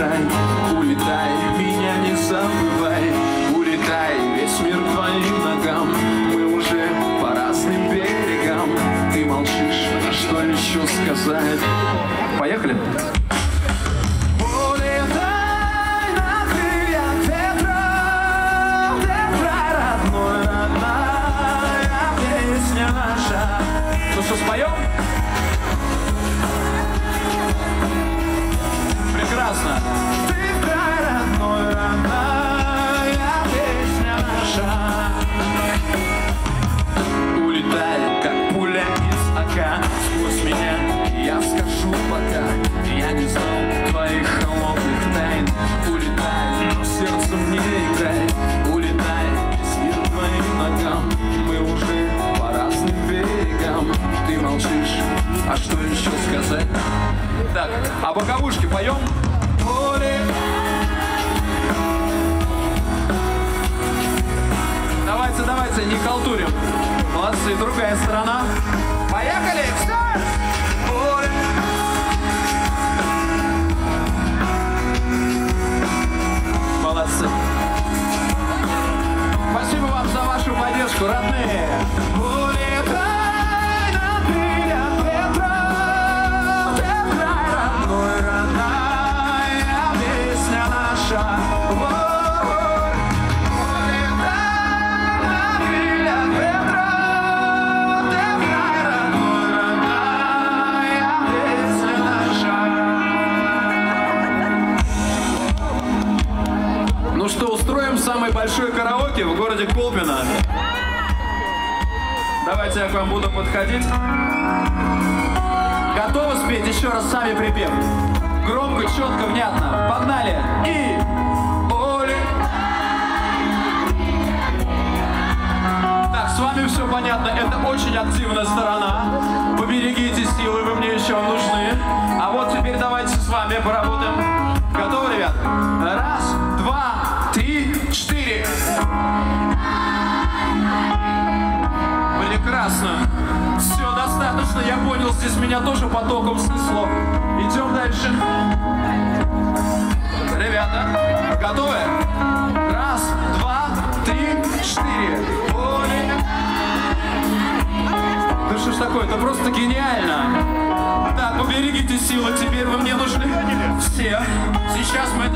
край Улетай, меня не забывай Улетай, весь мир твоим ногам Мы уже по разным берегам Ты молчишь, а что еще сказать? Поехали? Ну что, споем? Прекрасно. Ты край родной, родная песня наша. Улетай, как пуля из ока Сквозь меня я скажу пока Я не знал твоих холодных тайн Улетай, но сердцем не играй Улетай, мир к твоим ногам Мы уже по разным берегам Ты молчишь, а что еще сказать? Так, а боковушки поем? Давайте, давайте, не халтурим. Молодцы, другая сторона. Поехали! Все! Молодцы. Спасибо вам за вашу поддержку, родные. Самый большой караоке в городе Колпино. Давайте я к вам буду подходить. Готовы спеть еще раз сами припев? Громко, четко, внятно. Погнали! И... Оли... Так, с вами все понятно. Это очень активная сторона. Поберегите силы, вы мне еще нужны. А вот теперь давайте с вами поработаем. Готовы, ребят? Раз, два, четыре. Прекрасно. Все, достаточно, я понял, здесь меня тоже потоком снесло. Идем дальше. Ребята, готовы? Раз, два, три, четыре. Оли. Да что ж такое, это просто гениально. Так, поберегите силы, теперь вы мне нужны все. Сейчас мы